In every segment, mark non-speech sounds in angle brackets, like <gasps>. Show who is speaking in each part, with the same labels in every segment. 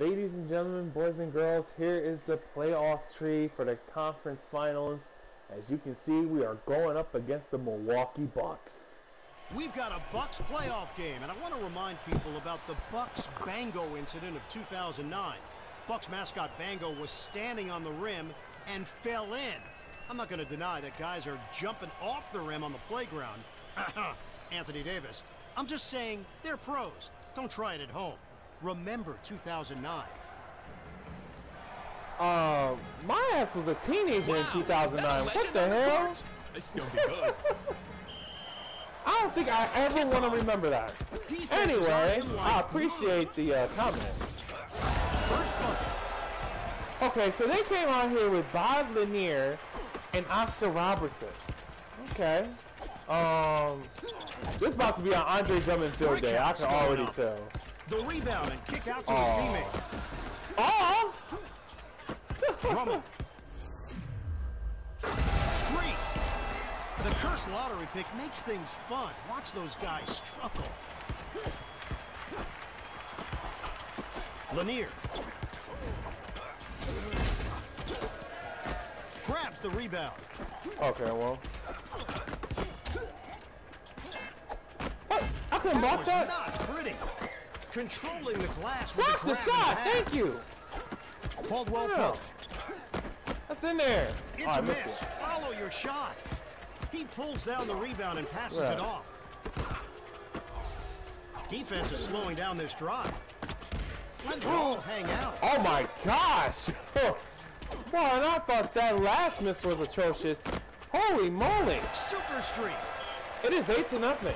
Speaker 1: Ladies and gentlemen, boys and girls, here is the playoff tree for the conference finals. As you can see, we are going up against the Milwaukee Bucks.
Speaker 2: We've got a Bucks playoff game, and I want to remind people about the Bucks Bango incident of 2009. Bucks mascot Bango was standing on the rim and fell in. I'm not going to deny that guys are jumping off the rim on the playground. <coughs> Anthony Davis. I'm just saying they're pros. Don't try it at home. Remember 2009.
Speaker 1: Uh, my ass was a teenager
Speaker 3: Wow,
Speaker 1: in 2009. What the
Speaker 3: on the
Speaker 1: hell?
Speaker 3: This is gonna be good. <laughs>
Speaker 1: I don't think I ever want to remember that.
Speaker 2: Defenses
Speaker 1: Anyway, I appreciate the uh, comment.
Speaker 2: First.
Speaker 1: Okay, so they came out here with Bob Lanier and Oscar Robertson. Okay. Um, this is about to be an Andre Drummond field day. I can already tell.
Speaker 2: The rebound and kick out to
Speaker 1: Aw.
Speaker 2: his teammate.
Speaker 1: Oh!
Speaker 2: Drummond. Street. The cursed lottery pick makes things fun. Watch those guys struggle. Lanier. Grabs the rebound.
Speaker 1: Okay, well. What? I couldn't block that?
Speaker 2: not pretty. Controlling the glass
Speaker 1: Block
Speaker 2: a
Speaker 1: the shot!
Speaker 2: and
Speaker 1: Thank
Speaker 2: pass.
Speaker 1: you!
Speaker 2: Caldwell
Speaker 1: Yeah.
Speaker 2: Pope.
Speaker 1: That's in there.
Speaker 2: It's
Speaker 1: Oh, I
Speaker 2: a
Speaker 1: missed
Speaker 2: miss.
Speaker 1: it.
Speaker 2: Follow your shot. He pulls down the rebound and passes
Speaker 1: Yeah.
Speaker 2: it off. Defense is slowing down this drive. Let it all hang out. <gasps>
Speaker 1: Oh my gosh! <laughs> Boy, and I thought that last miss was atrocious. Holy moly!
Speaker 2: Super streak.
Speaker 1: It is 8 to nothing.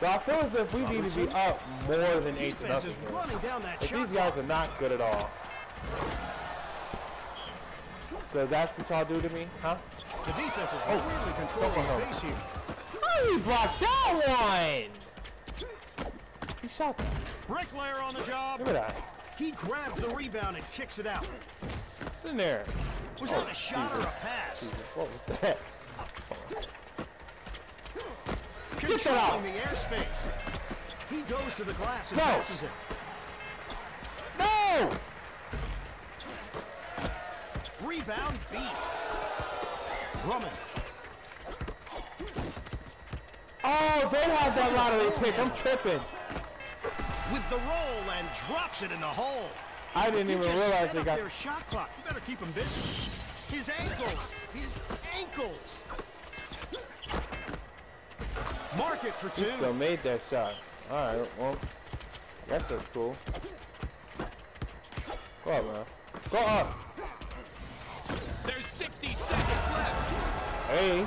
Speaker 1: So I feel as if we need to be up more than 8 to nothing.
Speaker 2: is
Speaker 1: here.
Speaker 2: running down that
Speaker 1: But these guys are not good at all. So that's what y'all do to me, huh?
Speaker 2: The defense is
Speaker 1: Oh.
Speaker 2: really controlling space here.
Speaker 1: Oh, he blocked that one! He shot that.
Speaker 2: Bricklayer on the job.
Speaker 1: Look at that.
Speaker 2: He grabs the rebound and kicks it out.
Speaker 1: It's in there.
Speaker 2: Was
Speaker 1: Oh,
Speaker 2: that a oh, shot or a pass?
Speaker 1: Jesus, what was that? Get that out.
Speaker 2: The airspace. He goes to the glass and
Speaker 1: No.
Speaker 2: passes it.
Speaker 1: No!
Speaker 2: Rebound beast. Drummond.
Speaker 1: Oh, they have that lottery pick. I'm tripping.
Speaker 2: with the roll and drops it in the hole.
Speaker 1: I didn't even realize they got.
Speaker 2: their shot clock. You better keep him busy. His ankles. His ankles. Mark it for
Speaker 1: He still made that shot. All right, well, I guess that's cool. Go up, man. Go up.
Speaker 3: There's 60 seconds left.
Speaker 1: Hey.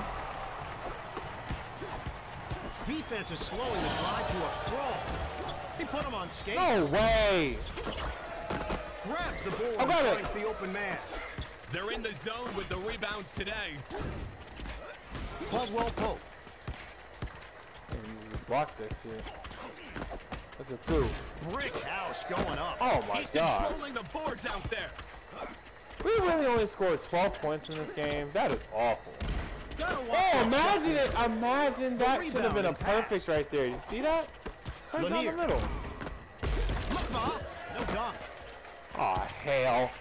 Speaker 2: Defense is slowing the drive to a crawl. He put him on skates.
Speaker 1: No way.
Speaker 2: Grabs the board
Speaker 1: I got it.
Speaker 2: the open man.
Speaker 3: They're in the zone with the rebounds today.
Speaker 2: Caldwell Pope.
Speaker 1: Block that shit. That's a two.
Speaker 2: Brick house going up.
Speaker 1: Oh my
Speaker 3: He's
Speaker 1: god.
Speaker 3: controlling the boards out there.
Speaker 1: We really only scored 12 points in this game. That is awful. Oh, imagine it. Imagine that should have been a perfect right there. You see that? Right down the middle.
Speaker 2: Look, Bob. No dunk.
Speaker 1: Aw, hell.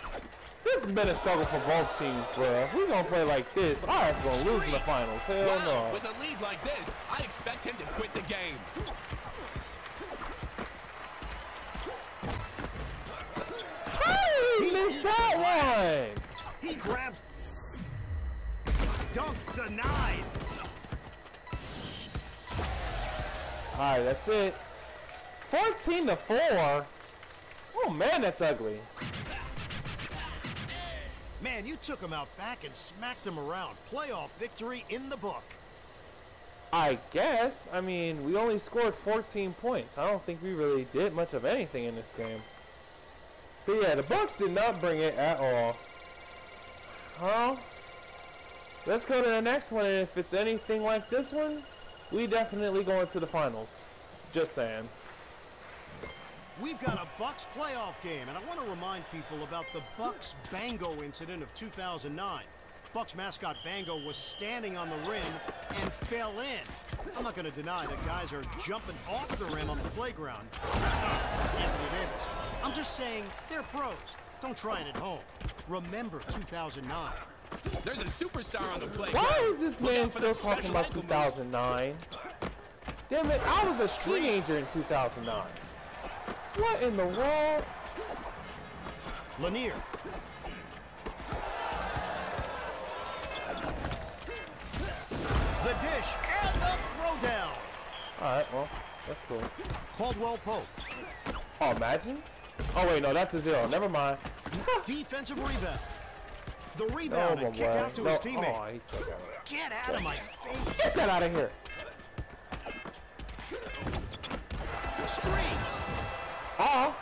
Speaker 1: This has been a struggle for both teams, bro. If we gonna play like this, our ass gonna lose in the finals. Hell
Speaker 3: Wow,
Speaker 1: no.
Speaker 3: with a lead like this, I expect him to quit the game.
Speaker 1: Hey,
Speaker 2: He
Speaker 1: missed that
Speaker 2: the
Speaker 1: one.
Speaker 2: He grabs. Dunk denied.
Speaker 1: All right, that's it. 14 to 4. Oh man, that's ugly.
Speaker 2: Man, you took him out back and smacked him around. Playoff victory in the book.
Speaker 1: I guess. I mean, we only scored 14 points. I don't think we really did much of anything in this game. But yeah, the Bucks did not bring it at all. Huh? Let's go to the next one, and if it's anything like this one, we definitely going to the finals. Just saying.
Speaker 2: We've got a Bucks playoff game, and I want to remind people about the Bucks Bango incident of 2009. Bucks mascot Bango was standing on the rim and fell in. I'm not going to deny that guys are jumping off the rim on the playground. <laughs> Anthony Davis. I'm just saying, they're pros. Don't try it at home. Remember 2009.
Speaker 3: There's a superstar on the play.
Speaker 1: Why is this
Speaker 3: Look
Speaker 1: man
Speaker 3: out
Speaker 1: still talking
Speaker 3: special
Speaker 1: about 2009? Damn it, I was a teenager in 2009. What in the world?
Speaker 2: Lanier. The dish and the throwdown.
Speaker 1: Alright, well, that's cool.
Speaker 2: Caldwell Pope.
Speaker 1: Oh, imagine? Oh, wait, no, that's a zero. Never mind. <laughs>
Speaker 2: Defensive rebound. The
Speaker 1: oh,
Speaker 2: rebound
Speaker 1: my
Speaker 2: and kick out to
Speaker 1: No,
Speaker 2: his teammate.
Speaker 1: Oh, he still got.
Speaker 2: Get out of my
Speaker 1: Get
Speaker 2: face.
Speaker 1: that out of here.
Speaker 2: Streak.
Speaker 1: Oh.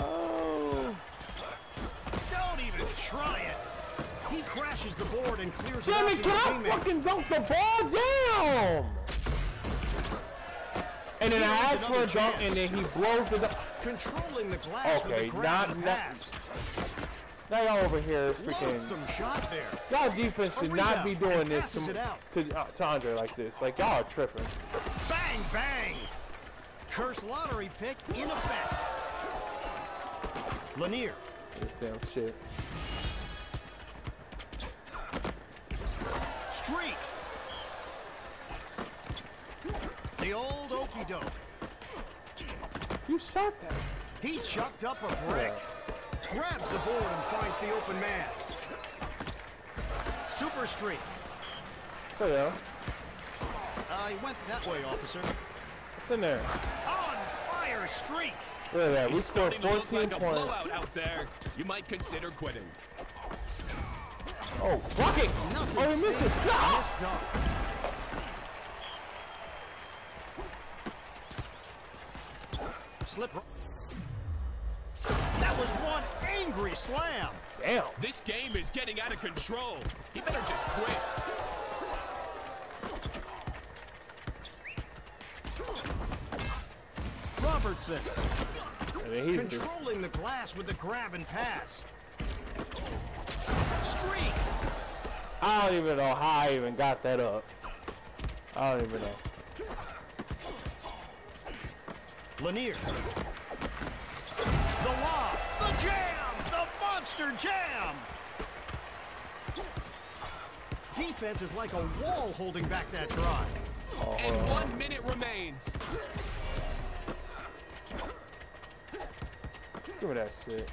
Speaker 1: Oh.
Speaker 2: Don't even try it. He crashes the board and clears
Speaker 1: Damn it, can I fucking dunk the ball down? And then
Speaker 2: He
Speaker 1: I asked for a
Speaker 2: another
Speaker 1: dunk, and then he blows the dunk.
Speaker 2: Controlling the glass
Speaker 1: Okay,
Speaker 2: with a
Speaker 1: not- not-
Speaker 2: pass.
Speaker 1: Now y'all over here freaking.
Speaker 2: Shot there.
Speaker 1: Y'all defense should not be doing this to, to, uh, to Andre like this. Like, y'all are tripping.
Speaker 2: Bang, bang. Curse lottery pick in effect. Lanier.
Speaker 1: This damn shit.
Speaker 2: Streak. The old okey doke.
Speaker 1: You shot that.
Speaker 2: He chucked up a brick. Grabs the board and finds the open man. Super streak.
Speaker 1: Oh, yeah.
Speaker 2: Uh, he went that way, officer.
Speaker 1: What's in there?
Speaker 2: On fire streak.
Speaker 1: Look at that. We
Speaker 3: It's
Speaker 1: scored
Speaker 3: starting to look
Speaker 1: 14
Speaker 3: like a
Speaker 1: points.
Speaker 3: blowout out there. You might consider quitting.
Speaker 1: Oh, block it!
Speaker 2: Nothing
Speaker 1: Oh, he missed it.
Speaker 2: safe
Speaker 1: No!
Speaker 2: on dunk. Slip. That was one angry slam.
Speaker 1: Damn.
Speaker 3: This game is getting out of control. He better just quit.
Speaker 2: Robertson
Speaker 1: And then
Speaker 2: controlling the glass with the grab and pass. Streak.
Speaker 1: I don't even know how I even got that up. I don't even know.
Speaker 2: Lanier. The lob. The jam. The monster jam. Defense is like a wall holding back that drive.
Speaker 1: Oh,
Speaker 3: And one minute remains.
Speaker 1: Give me that shit.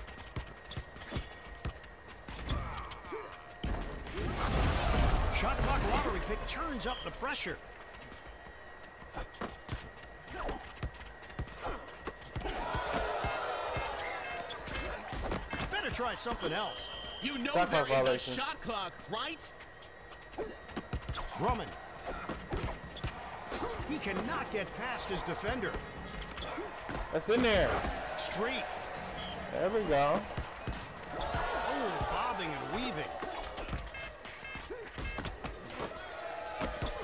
Speaker 2: Shot clock lottery pick turns up the pressure. Better try something else.
Speaker 3: You know
Speaker 1: Shot
Speaker 3: there
Speaker 1: clock
Speaker 3: a shot clock, right?
Speaker 2: Drummond. He cannot get past his defender.
Speaker 1: That's in there.
Speaker 2: Streak.
Speaker 1: There we go.
Speaker 2: Oh, bobbing and weaving.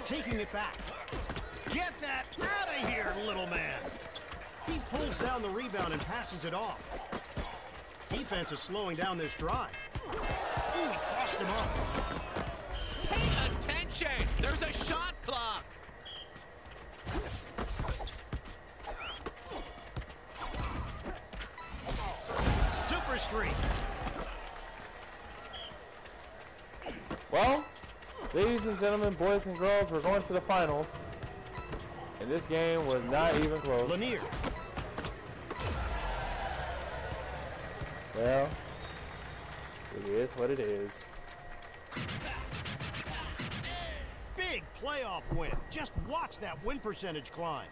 Speaker 2: Taking it back. Get that out of here, little man. He pulls down the rebound and passes it off. Defense is slowing down this drive. Ooh, he crossed him up.
Speaker 3: Pay attention! There's a shot clock!
Speaker 2: Streak.
Speaker 1: Well, ladies and gentlemen, boys and girls, we're going to the finals. And this game was not even close.
Speaker 2: Lanier.
Speaker 1: Well, it is what it is.
Speaker 2: Big playoff win. Just watch that win percentage climb.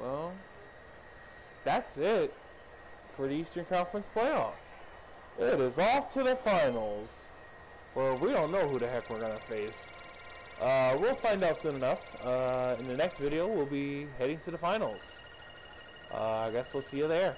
Speaker 1: Well, that's it for the Eastern Conference playoffs. It is off to the finals. Well, we don't know who the heck we're going to face. Uh, we'll find out soon enough. Uh, in the next video, we'll be heading to the finals. Uh, I guess we'll see you there.